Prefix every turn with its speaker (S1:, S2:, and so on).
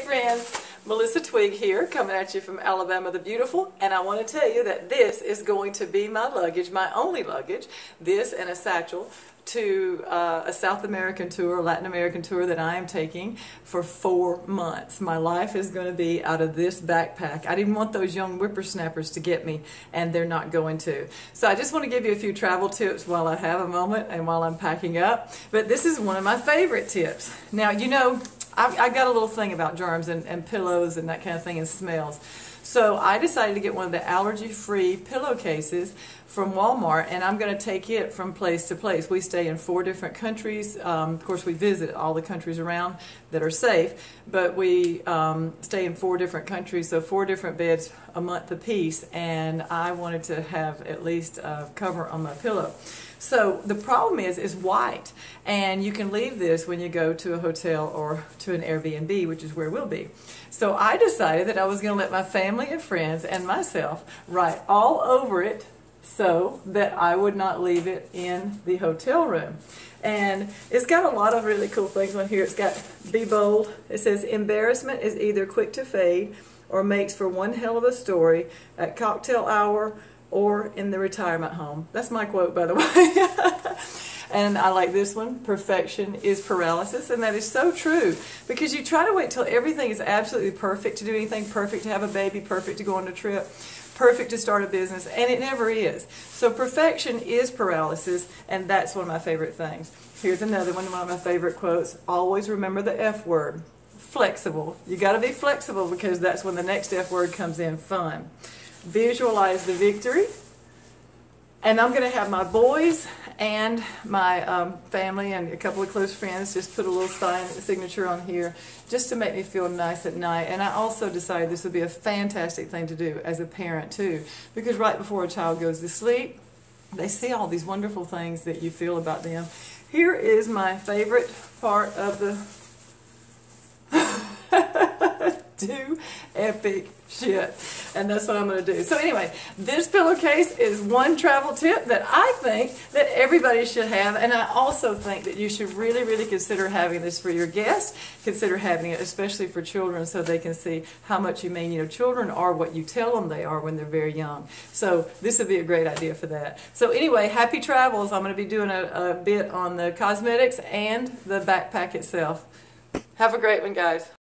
S1: Friends, Melissa Twigg here, coming at you from Alabama the Beautiful, and I want to tell you that this is going to be my luggage, my only luggage, this and a satchel to uh, a South American tour, Latin American tour that I am taking for four months. My life is going to be out of this backpack. I didn't want those young whippersnappers to get me, and they're not going to. So I just want to give you a few travel tips while I have a moment and while I'm packing up. But this is one of my favorite tips. Now, you know, I've, I've, got a little thing about germs and, and pillows and that kind of thing and smells. So I decided to get one of the allergy-free pillowcases from Walmart, and I'm going to take it from place to place. We stay in four different countries. Um, of course, we visit all the countries around that are safe, but we um, stay in four different countries, so four different beds a month apiece, and I wanted to have at least a cover on my pillow. So the problem is, is white, and you can leave this when you go to a hotel or to an Airbnb, which is where we'll be. So I decided that I was going to let my family and friends and myself write all over it so that I would not leave it in the hotel room. And it's got a lot of really cool things on here. It's got be bold. It says embarrassment is either quick to fade or makes for one hell of a story at cocktail hour or in the retirement home. That's my quote, by the way. and I like this one perfection is paralysis. And that is so true because you try to wait till everything is absolutely perfect to do anything, perfect to have a baby, perfect to go on a trip, perfect to start a business, and it never is. So perfection is paralysis, and that's one of my favorite things. Here's another one, one of my favorite quotes always remember the F word flexible. You got to be flexible because that's when the next F word comes in fun visualize the victory. And I'm going to have my boys and my um, family and a couple of close friends just put a little sign signature on here just to make me feel nice at night. And I also decided this would be a fantastic thing to do as a parent too, because right before a child goes to sleep, they see all these wonderful things that you feel about them. Here is my favorite part of the do epic shit. And that's what I'm going to do. So anyway, this pillowcase is one travel tip that I think that everybody should have. And I also think that you should really, really consider having this for your guests. Consider having it especially for children so they can see how much you mean. You know, children are what you tell them they are when they're very young. So this would be a great idea for that. So anyway, happy travels. I'm going to be doing a, a bit on the cosmetics and the backpack itself. Have a great one, guys.